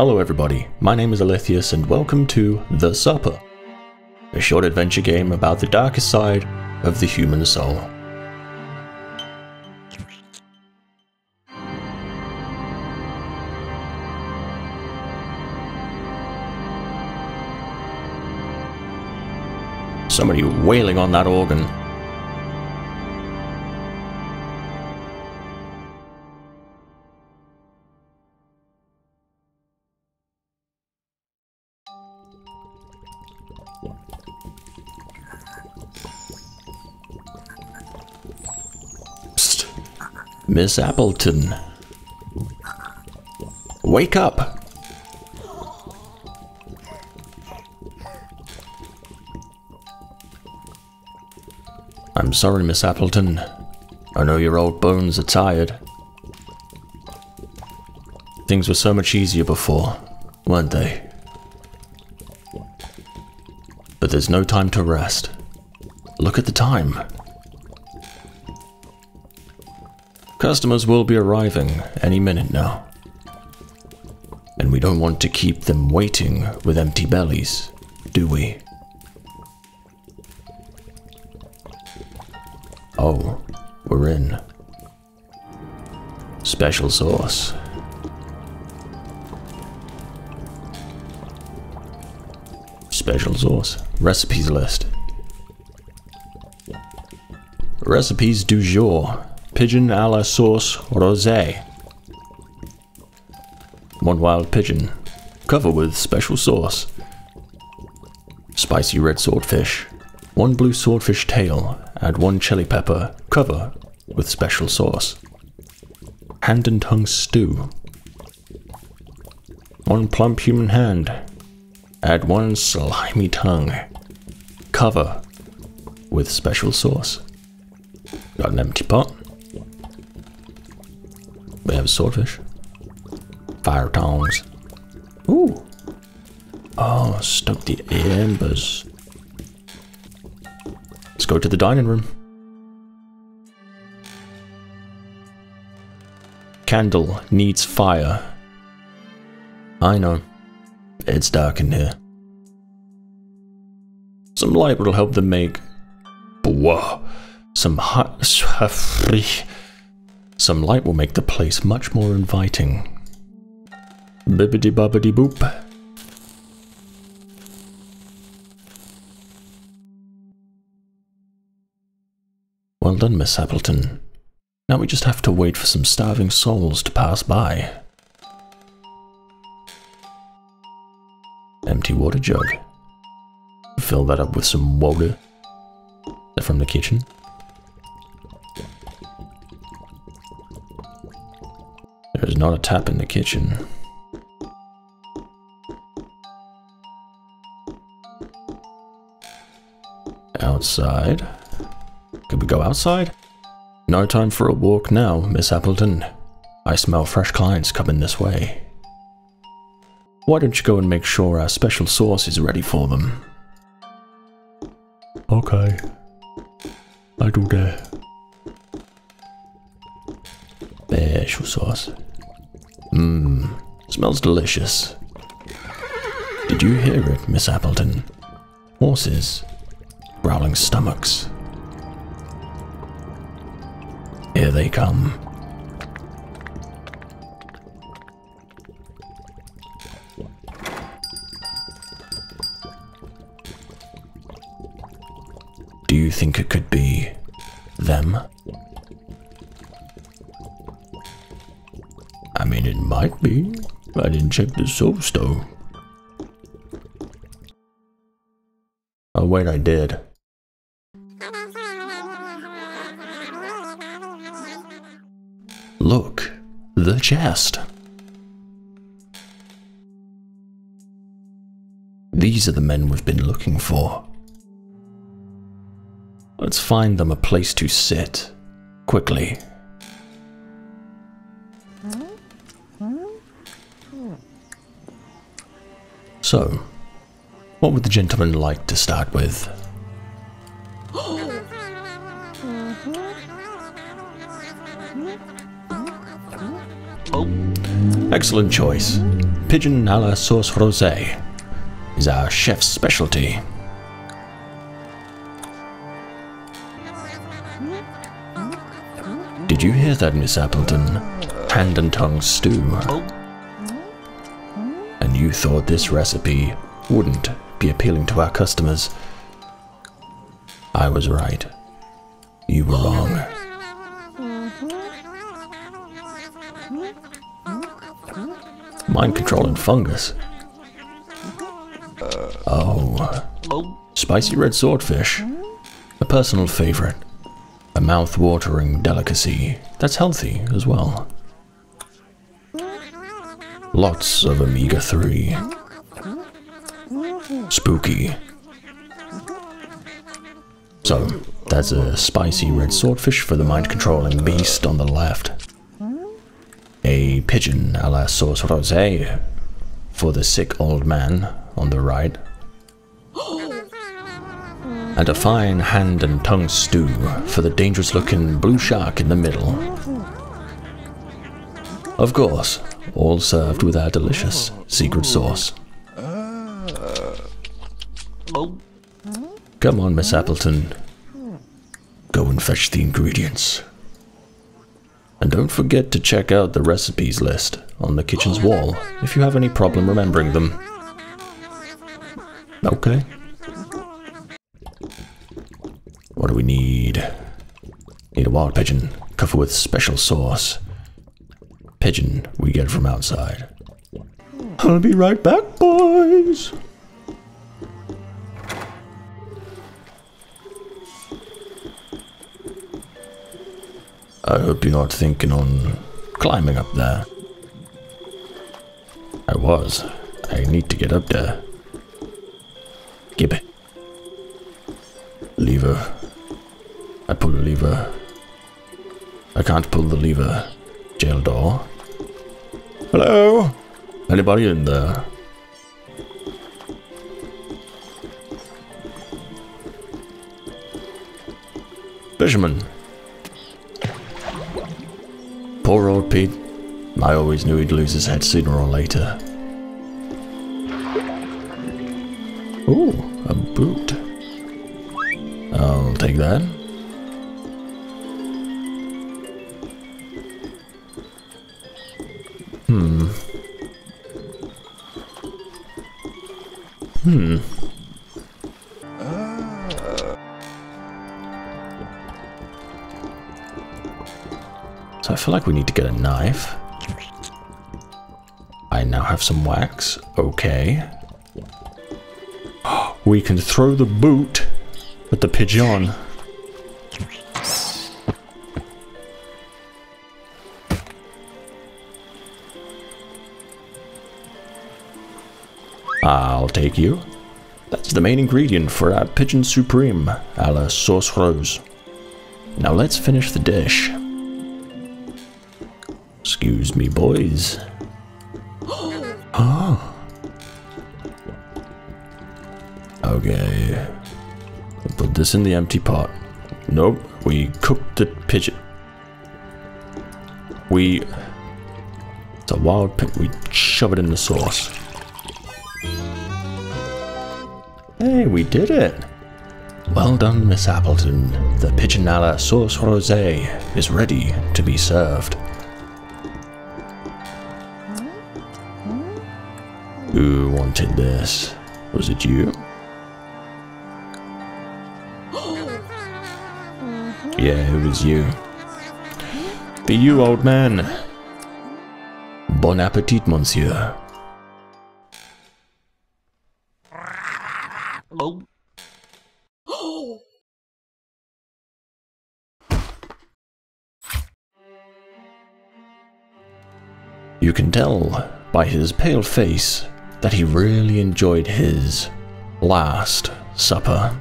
Hello everybody, my name is Olithius and welcome to The Supper, a short adventure game about the darkest side of the human soul. Somebody wailing on that organ. Miss Appleton. Wake up! I'm sorry, Miss Appleton. I know your old bones are tired. Things were so much easier before, weren't they? But there's no time to rest. Look at the time. Customers will be arriving any minute now. And we don't want to keep them waiting with empty bellies, do we? Oh, we're in. Special sauce. Special sauce. Recipes list. Recipes du jour. Pigeon à la sauce rosé. One wild pigeon. Cover with special sauce. Spicy red swordfish. One blue swordfish tail. Add one chili pepper. Cover with special sauce. Hand and tongue stew. One plump human hand. Add one slimy tongue. Cover with special sauce. Got an empty pot. Have swordfish. Fire tongs. Ooh. Oh, stoke the embers. Let's go to the dining room. Candle needs fire. I know. It's dark in here. Some light will help them make. Whoa. Some hot. Some light will make the place much more inviting. Bibbidi bobbidi boop. Well done, Miss Appleton. Now we just have to wait for some starving souls to pass by. Empty water jug. Fill that up with some water. From the kitchen. Not a tap in the kitchen. Outside. Could we go outside? No time for a walk now, Miss Appleton. I smell fresh clients coming this way. Why don't you go and make sure our special sauce is ready for them? Okay. I do that. Special sauce. Mmm, smells delicious. Did you hear it, Miss Appleton? Horses. Growling stomachs. Here they come. Do you think it could be them? I mean, it might be. I didn't check the soap stove. Oh, wait, I did. Look, the chest. These are the men we've been looking for. Let's find them a place to sit. Quickly. So, what would the gentleman like to start with? Excellent choice. pigeon a la sauce rosé is our chef's specialty. Did you hear that, Miss Appleton? Hand and tongue stew. You thought this recipe wouldn't be appealing to our customers. I was right. You were wrong. Mind controlling fungus. Oh. Spicy red swordfish. A personal favorite. A mouth-watering delicacy that's healthy as well. Lots of omega-3. Spooky. So, that's a spicy red swordfish for the mind-controlling beast on the left. A pigeon a la sauce rosé for the sick old man on the right. And a fine hand and tongue stew for the dangerous looking blue shark in the middle. Of course, all served with our delicious secret sauce. Come on, Miss Appleton. Go and fetch the ingredients. And don't forget to check out the recipes list on the kitchen's wall if you have any problem remembering them. Okay. What do we need? Need a wild pigeon, covered with special sauce. Pigeon we get from outside. I'll be right back, boys. I hope you're not thinking on climbing up there. I was. I need to get up there. It. Lever. I pull the lever. I can't pull the lever. Jail door. Hello? Anybody in there? Fisherman. Poor old Pete. I always knew he'd lose his head sooner or later. Ooh, a boot. I'll take that. Hmm. So I feel like we need to get a knife. I now have some wax. Okay. We can throw the boot at the pigeon. I'll take you. That's the main ingredient for our pigeon supreme, a la sauce rose. Now let's finish the dish. Excuse me, boys. oh. Okay. Put this in the empty pot. Nope, we cooked the pigeon. We... It's a wild pig. We shove it in the sauce. Hey, we did it! Well done, Miss Appleton. The pigeon a la sauce rosé is ready to be served. Who wanted this? Was it you? Yeah, it was you. For you, old man. Bon appetit, monsieur. You can tell by his pale face that he really enjoyed his last supper.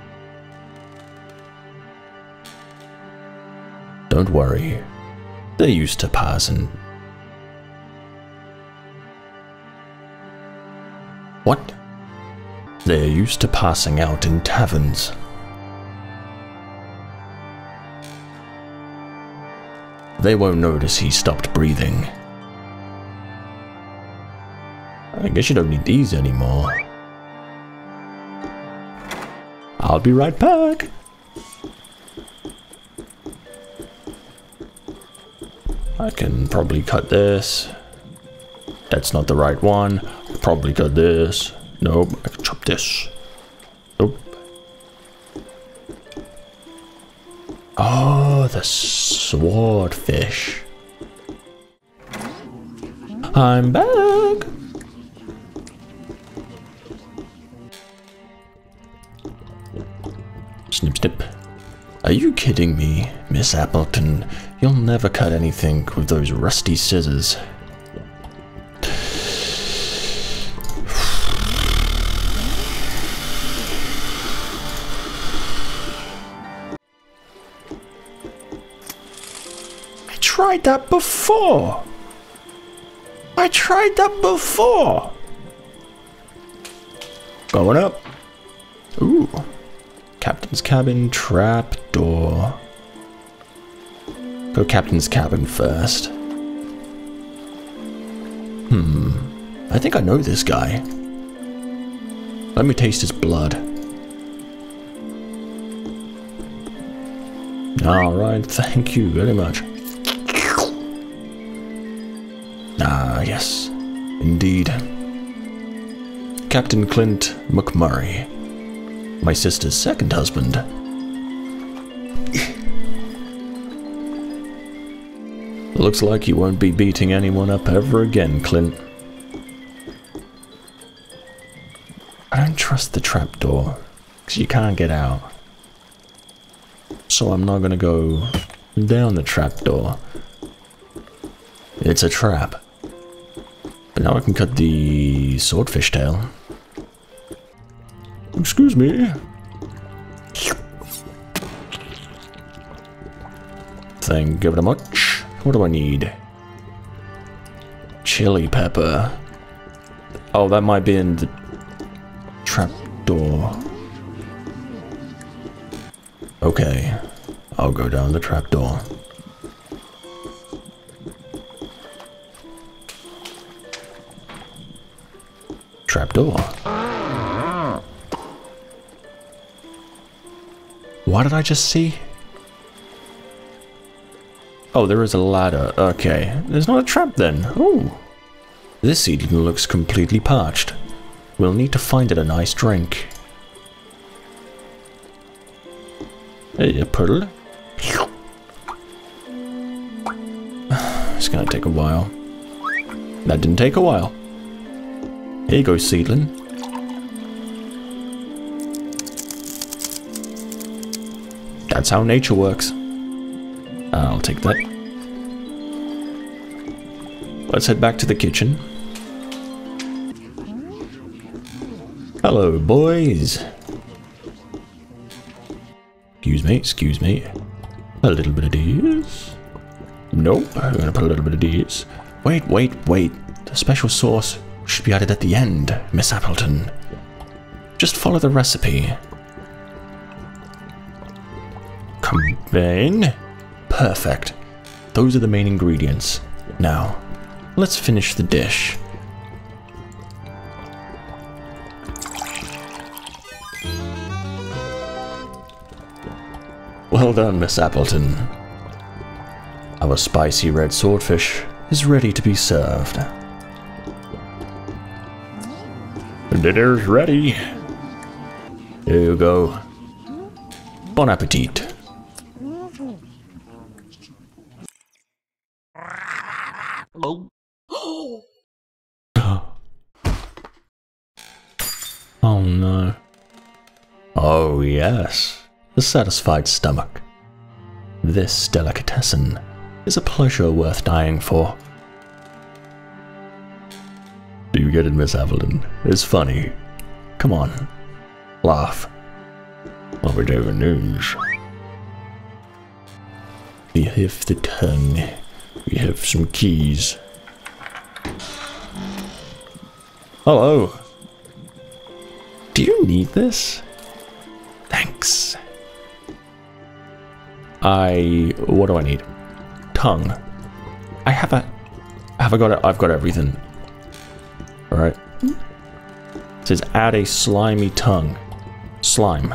Don't worry, they're used to passing. What? They're used to passing out in taverns. They won't notice he stopped breathing. I guess you don't need these anymore. I'll be right back. I can probably cut this. That's not the right one. Probably cut this. Nope, I this. Nope. Oh, the swordfish. I'm back. Snip, snip. Are you kidding me, Miss Appleton? You'll never cut anything with those rusty scissors. Tried that before. I tried that before. Going up. Ooh. Captain's cabin, trap door. Go captain's cabin first. Hmm. I think I know this guy. Let me taste his blood. Alright, thank you very much. Ah, yes. Indeed. Captain Clint McMurray. My sister's second husband. Looks like you won't be beating anyone up ever again, Clint. I don't trust the trapdoor, because you can't get out. So I'm not gonna go down the trapdoor. It's a trap. But now I can cut the swordfish tail. Excuse me. Thank you very much. What do I need? Chili pepper. Oh, that might be in the trapdoor. Okay, I'll go down the trap door. Trap door. What did I just see? Oh, there is a ladder. Okay. There's not a trap then. Oh. This seedling looks completely parched. We'll need to find it a nice drink. Hey, a puddle. It's gonna take a while. That didn't take a while. Here you go, seedling. That's how nature works. I'll take that. Let's head back to the kitchen. Hello, boys. Excuse me, excuse me. A little bit of these. Nope, I'm gonna put a little bit of these. Wait, wait, wait. The special sauce should be added at the end, Miss Appleton. Just follow the recipe. Combine. Perfect. Those are the main ingredients. Now, let's finish the dish. Well done, Miss Appleton. Our spicy red swordfish is ready to be served. Dinner's ready. Here you go. Bon appetit. Oh no. Oh yes, the satisfied stomach. This delicatessen is a pleasure worth dying for. You get it, Miss Evelyn. It's funny. Come on, laugh. While we're doing news. We have the tongue. We have some keys. Hello. Do you need this? Thanks. I... What do I need? Tongue. I have a... Have I got it? I've got everything. Alright. It says add a slimy tongue. Slime.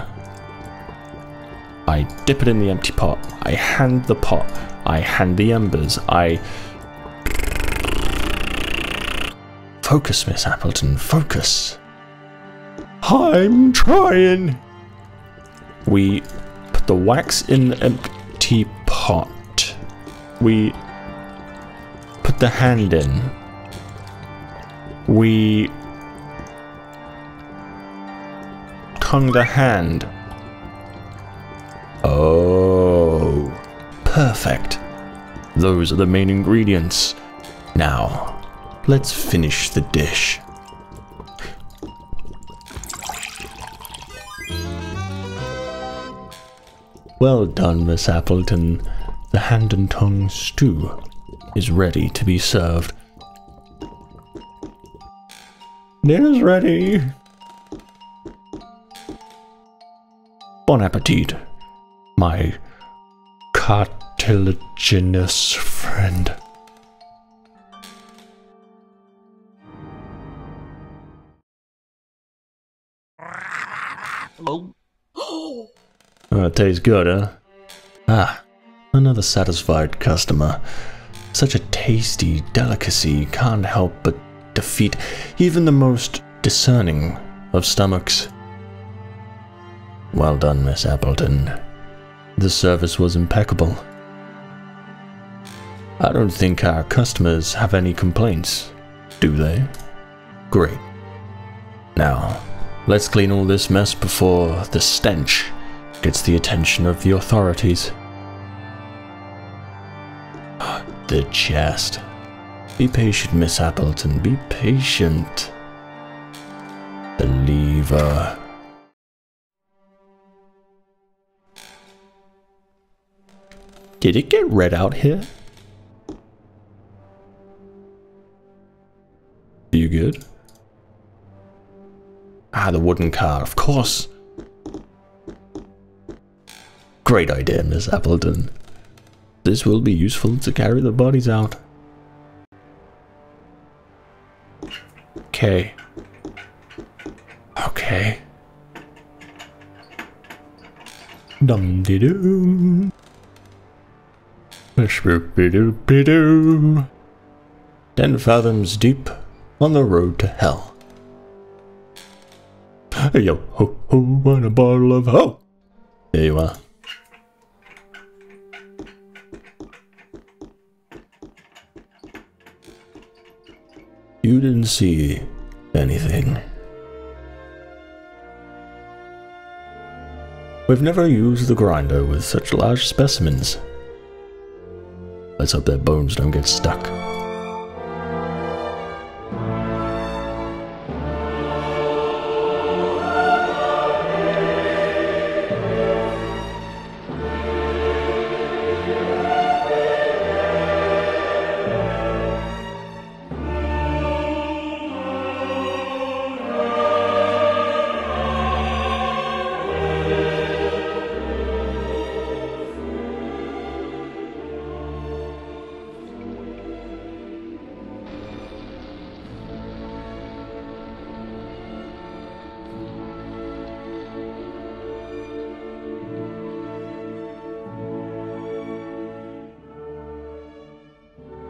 I dip it in the empty pot. I hand the pot. I hand the embers. I. Focus, Miss Appleton, focus. I'm trying. We put the wax in the empty pot. We put the hand in. We tongue the hand. Oh, perfect. Those are the main ingredients. Now, let's finish the dish. Well done, Miss Appleton. The hand and tongue stew is ready to be served. Dinner's ready. Bon appetit, my cartilaginous friend. Oh, it tastes good, huh? Ah, another satisfied customer. Such a tasty delicacy can't help but defeat even the most discerning of stomachs. Well done, Miss Appleton. The service was impeccable. I don't think our customers have any complaints, do they? Great. Now, let's clean all this mess before the stench gets the attention of the authorities. The chest. Be patient, Miss Appleton, be patient. The lever. Did it get red out here? Are you good? Ah, the wooden car, of course. Great idea, Miss Appleton. This will be useful to carry the bodies out. Okay. Okay. Dum de doo. Ten fathoms deep on the road to hell. Hey Yo ho ho and a bottle of ho. There you are. You didn't see anything. We've never used the grinder with such large specimens. Let's hope their bones don't get stuck.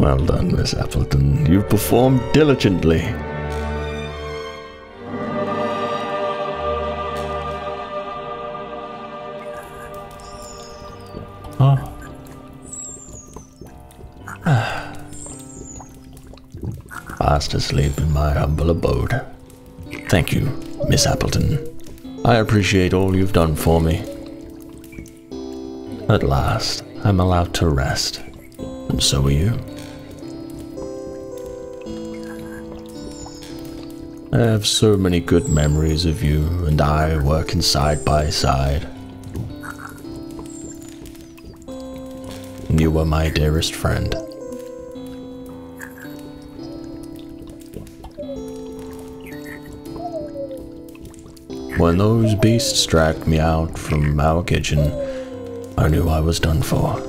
Well done, Miss Appleton. You've performed diligently. Oh. Ah. Fast asleep in my humble abode. Thank you, Miss Appleton. I appreciate all you've done for me. At last, I'm allowed to rest. And so are you. I have so many good memories of you and I working side by side. You were my dearest friend. When those beasts dragged me out from our kitchen, I knew I was done for.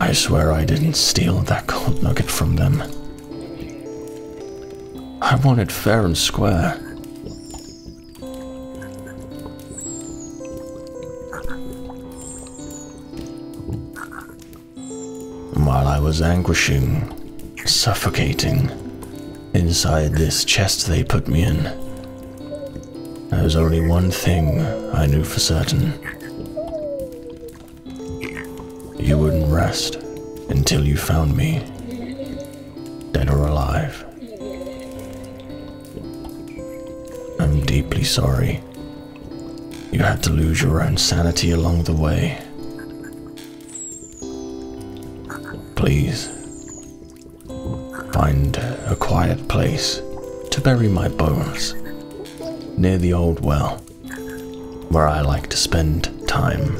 I swear I didn't steal that gold nugget from them. I want it fair and square. While I was anguishing, suffocating, inside this chest they put me in, there was only one thing I knew for certain. You wouldn't rest until you found me, dead or alive. Sorry. You had to lose your own sanity along the way. Please, find a quiet place to bury my bones near the old well, where I like to spend time.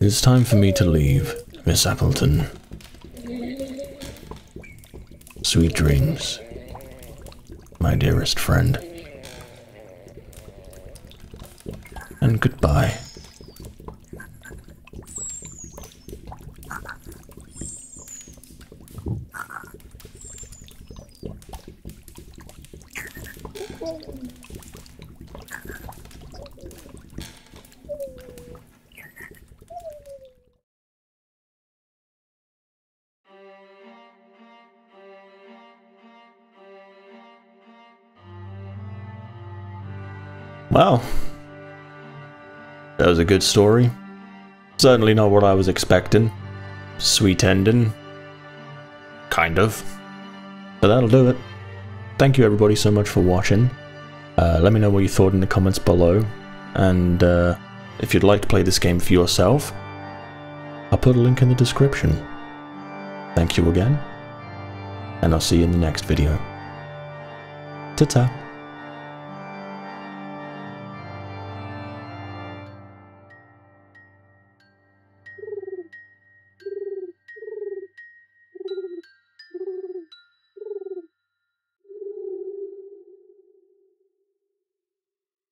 It's time for me to leave, Miss Appleton. Sweet dreams, my dearest friend. And goodbye. Well, that was a good story. Certainly not what I was expecting. Sweet ending. Kind of. But that'll do it. Thank you everybody so much for watching. Uh, let me know what you thought in the comments below. And uh, if you'd like to play this game for yourself, I'll put a link in the description. Thank you again. And I'll see you in the next video. Ta-ta.